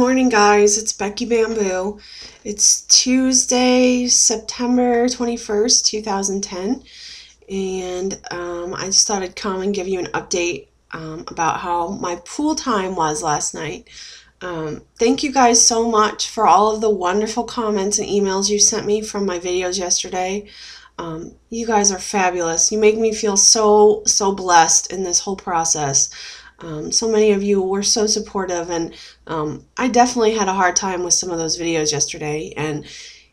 Morning, guys. It's Becky Bamboo. It's Tuesday, September 21st, 2010. And um, I just thought I'd come and give you an update um, about how my pool time was last night. Um, thank you guys so much for all of the wonderful comments and emails you sent me from my videos yesterday. Um, you guys are fabulous. You make me feel so, so blessed in this whole process. Um, so many of you were so supportive, and um, I definitely had a hard time with some of those videos yesterday, and it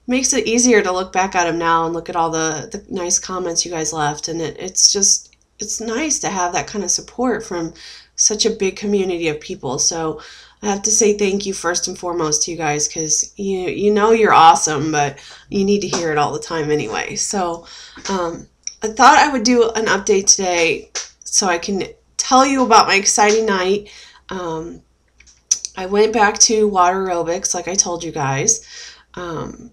makes it easier to look back at them now and look at all the, the nice comments you guys left, and it, it's just it's nice to have that kind of support from such a big community of people. So I have to say thank you first and foremost to you guys because you you know you're awesome, but you need to hear it all the time anyway. So um, I thought I would do an update today so I can tell you about my exciting night. Um, I went back to water aerobics, like I told you guys. Um,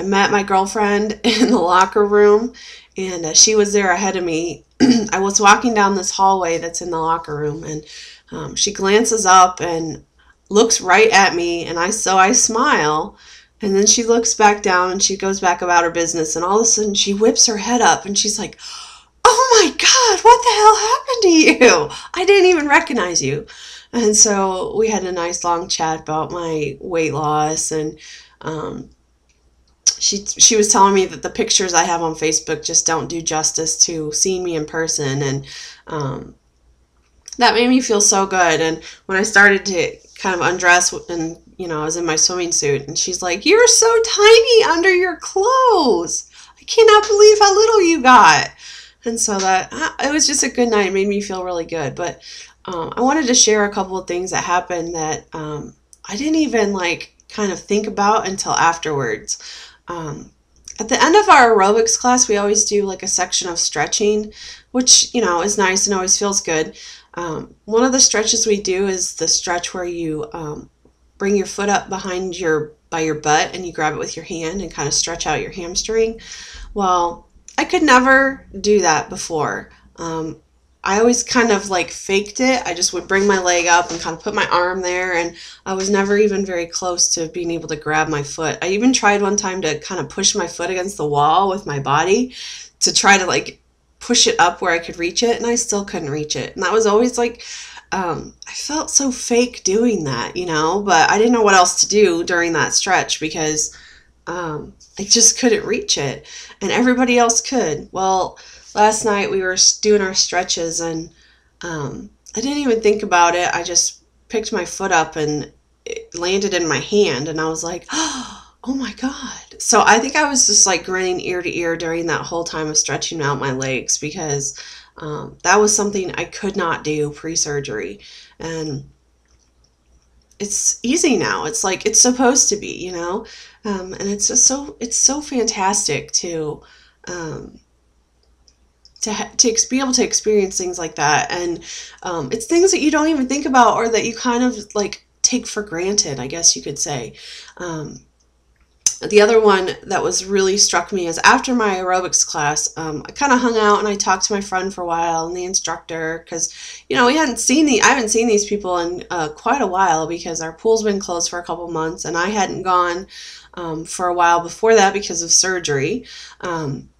I met my girlfriend in the locker room, and uh, she was there ahead of me. I was walking down this hallway that's in the locker room, and um, she glances up and looks right at me, and I so I smile. And then she looks back down and she goes back about her business, and all of a sudden she whips her head up and she's like, oh my God, what the hell happened to you? I didn't even recognize you. And so we had a nice long chat about my weight loss and um, she she was telling me that the pictures I have on Facebook just don't do justice to seeing me in person and um, that made me feel so good and when I started to kind of undress and you know I was in my swimming suit and she's like you're so tiny under your clothes I cannot believe how little you got and so that it was just a good night. It made me feel really good. But um, I wanted to share a couple of things that happened that um, I didn't even like kind of think about until afterwards. Um, at the end of our aerobics class, we always do like a section of stretching, which you know is nice and always feels good. Um, one of the stretches we do is the stretch where you um, bring your foot up behind your by your butt and you grab it with your hand and kind of stretch out your hamstring. Well, I could never do that before. Um, I always kind of like faked it. I just would bring my leg up and kind of put my arm there, and I was never even very close to being able to grab my foot. I even tried one time to kind of push my foot against the wall with my body to try to like push it up where I could reach it, and I still couldn't reach it. And that was always like, um, I felt so fake doing that, you know, but I didn't know what else to do during that stretch because um, I just couldn't reach it, and everybody else could. Well, last night we were doing our stretches, and um, I didn't even think about it. I just picked my foot up and it landed in my hand, and I was like, oh my god. So I think I was just like grinning ear to ear during that whole time of stretching out my legs because um, that was something I could not do pre surgery. And it's easy now. It's like it's supposed to be, you know, um, and it's just so it's so fantastic to um, to ha- to be able to experience things like that, and um, it's things that you don't even think about or that you kind of like take for granted. I guess you could say. Um, the other one that was really struck me is after my aerobics class, um, I kind of hung out and I talked to my friend for a while and the instructor because, you know, we hadn't seen the I haven't seen these people in uh, quite a while because our pool's been closed for a couple months and I hadn't gone um, for a while before that because of surgery. Um,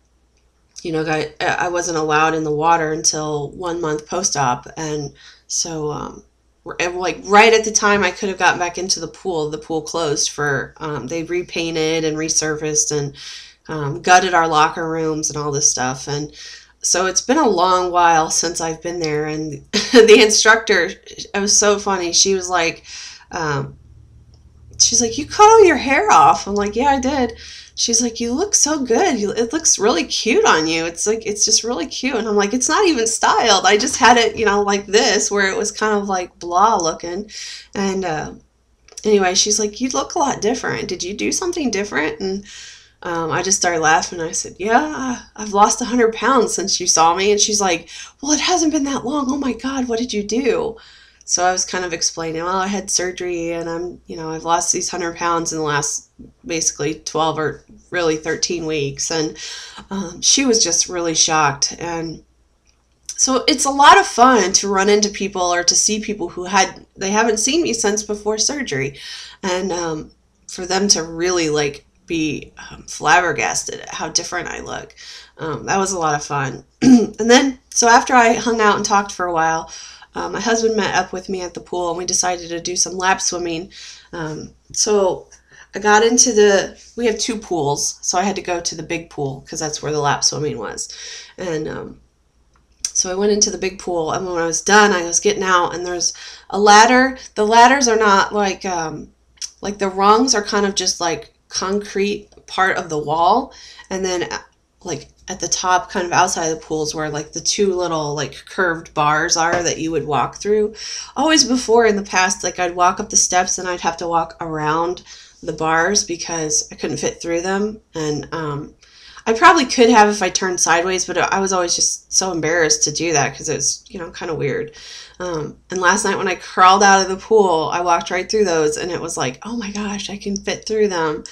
you know, I, I wasn't allowed in the water until one month post op, and so um, like right at the time I could have gotten back into the pool, the pool closed for um, they repainted and resurfaced and um, gutted our locker rooms and all this stuff. And so it's been a long while since I've been there. And the instructor, it was so funny. She was like, um, she's like, you cut all your hair off. I'm like, yeah, I did she's like, "You look so good. it looks really cute on you. It's like it's just really cute." And I'm like, "It's not even styled. I just had it, you know, like this, where it was kind of like blah looking." And uh, anyway, she's like, "You look a lot different. Did you do something different?" And um, I just started laughing. And I said, "Yeah, I've lost hundred pounds since you saw me." And she's like, "Well, it hasn't been that long. Oh my God, what did you do?" So I was kind of explaining, well, I had surgery and I'm, you know, I've lost these 100 pounds in the last basically 12 or really 13 weeks. And um, she was just really shocked. And so it's a lot of fun to run into people or to see people who had they haven't seen me since before surgery, and um, for them to really like be um, flabbergasted at how different I look. Um, that was a lot of fun. and then, so after I hung out and talked for a while, uh, my husband met up with me at the pool and we decided to do some lap swimming. Um, so I got into the, we have two pools, so I had to go to the big pool because that's where the lap swimming was. And um, so I went into the big pool, and when I was done, I was getting out, and there's a ladder. The ladders are not like, um, like the rungs are kind of just like concrete part of the wall, and then like at the top kind of outside the pools where like the two little like curved bars are that you would walk through. Always before in the past like i'd walk up the steps and i'd have to walk around the bars because i couldn't fit through them. And um, i probably could have if i turned sideways but i was always just so embarrassed to do that because it was you know kind of weird. Um, and last night when i crawled out of the pool i walked right through those and it was like oh my gosh i can fit through them.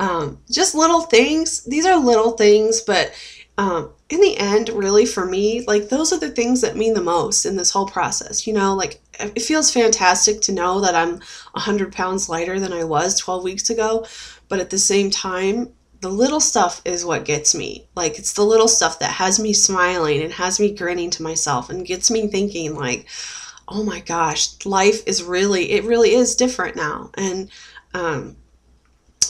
Um, just little things. These are little things but um, in the end, really for me, like those are the things that mean the most in this whole process. You know, like it feels fantastic to know that I'm 100 pounds lighter than I was 12 weeks ago. But at the same time, the little stuff is what gets me. Like it's the little stuff that has me smiling and has me grinning to myself and gets me thinking, like, oh my gosh, life is really, it really is different now. And, um,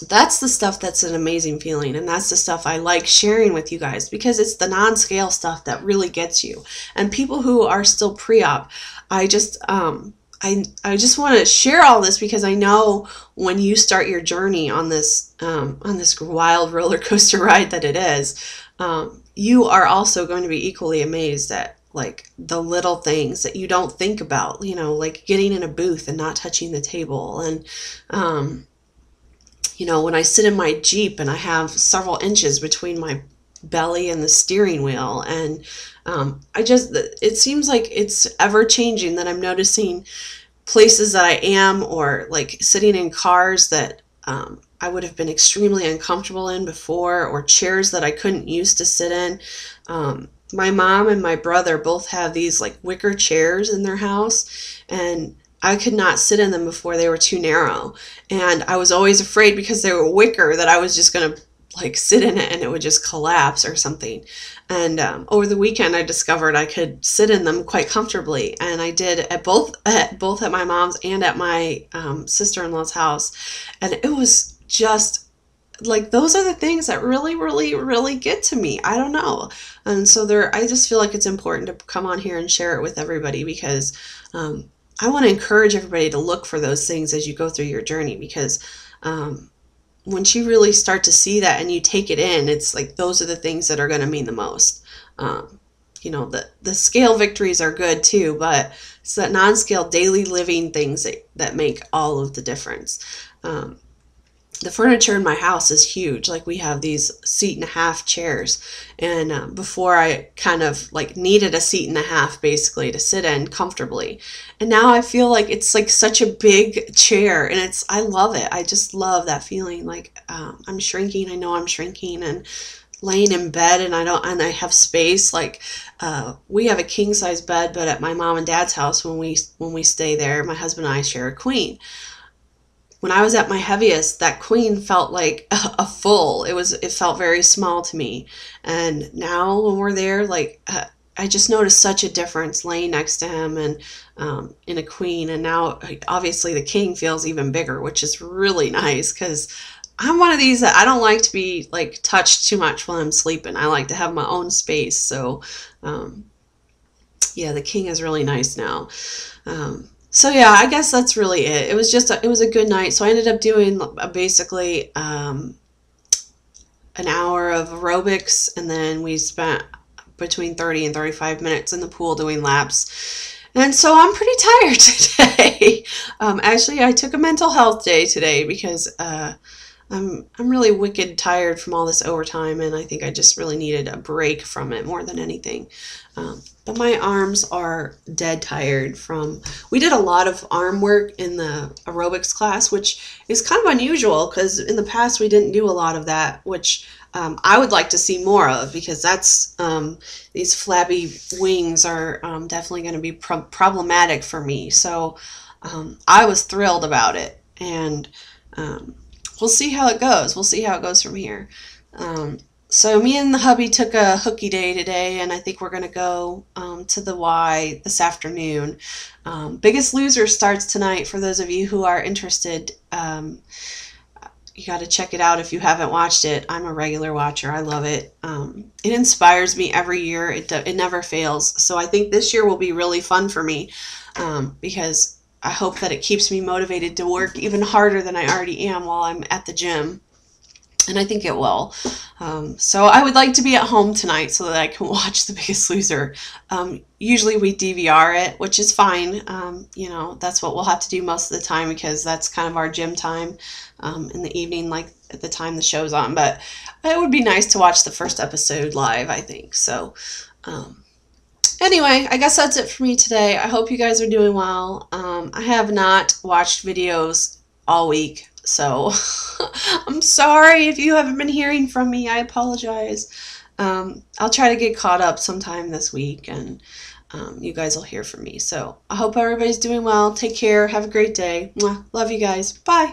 that's the stuff that's an amazing feeling and that's the stuff i like sharing with you guys because it's the non-scale stuff that really gets you and people who are still pre-op i just um I, I just want to share all this because I know when you start your journey on this um, on this wild roller coaster ride that it is, um, you are also going to be equally amazed at like the little things that you don't think about. You know, like getting in a booth and not touching the table, and um, you know, when I sit in my Jeep and I have several inches between my belly and the steering wheel. And um, I just, it seems like it's ever changing that I'm noticing places that I am or like sitting in cars that um, I would have been extremely uncomfortable in before or chairs that I couldn't use to sit in. Um, my mom and my brother both have these like wicker chairs in their house and I could not sit in them before they were too narrow. And I was always afraid because they were wicker that I was just going to like sit in it and it would just collapse or something. And um, over the weekend, I discovered I could sit in them quite comfortably, and I did at both at both at my mom's and at my um, sister in law's house, and it was just like those are the things that really really really get to me i don't know and so there i just feel like it's important to come on here and share it with everybody because um, I want to encourage everybody to look for those things as you go through your journey because um, once you really start to see that and you take it in, it's like those are the things that are going to mean the most. Um, you know, the, the scale victories are good too, but it's that non scale daily living things that, that make all of the difference. Um, the furniture in my house is huge. Like we have these seat and a half chairs, and uh, before I kind of like needed a seat and a half basically to sit in comfortably, and now I feel like it's like such a big chair, and it's I love it. I just love that feeling. Like um, I'm shrinking. I know I'm shrinking, and laying in bed, and I don't and I have space. Like uh, we have a king size bed, but at my mom and dad's house when we when we stay there, my husband and I share a queen when I was at my heaviest, that queen felt like a, full. It was it felt very small to me, and now when we're there, like uh, I just noticed such a difference laying next to him and um, in a queen, and now obviously the king feels even bigger, which is really nice because I'm one of these that I don't like to be like touched too much while I'm sleeping. I like to have my own space. So, um, yeah, the king is really nice now. Um, so yeah, I guess that's really it. It was just a, it was a good night. So I ended up doing basically um, an hour of aerobics, and then we spent between thirty and thirty five minutes in the pool doing laps. And so I'm pretty tired today. um, actually, I took a mental health day today because uh, I'm I'm really wicked tired from all this overtime, and I think I just really needed a break from it more than anything. Um, but my arms are dead tired from. We did a lot of arm work in the aerobics class, which is kind of unusual because in the past we didn't do a lot of that, which um, I would like to see more of because that's um, these flabby wings are um, definitely going to be pro- problematic for me. So um, I was thrilled about it, and um, we'll see how it goes. We'll see how it goes from here. Um, so me and the hubby took a hooky day today, and I think we're gonna go um, to the Y this afternoon. Um, Biggest Loser starts tonight. For those of you who are interested, um, you got to check it out if you haven't watched it. I'm a regular watcher. I love it. Um, it inspires me every year. It it never fails. So I think this year will be really fun for me um, because I hope that it keeps me motivated to work even harder than I already am while I'm at the gym. And I think it will. Um, so I would like to be at home tonight so that I can watch The Biggest Loser. Um, usually we DVR it, which is fine. Um, you know, that's what we'll have to do most of the time because that's kind of our gym time um, in the evening, like at the time the show's on. But it would be nice to watch the first episode live, I think. So, um, anyway, I guess that's it for me today. I hope you guys are doing well. Um, I have not watched videos all week, so I'm sorry if you haven't been hearing from me. I apologize. Um, I'll try to get caught up sometime this week, and um, you guys will hear from me. So I hope everybody's doing well. Take care. Have a great day. Mwah. Love you guys. Bye.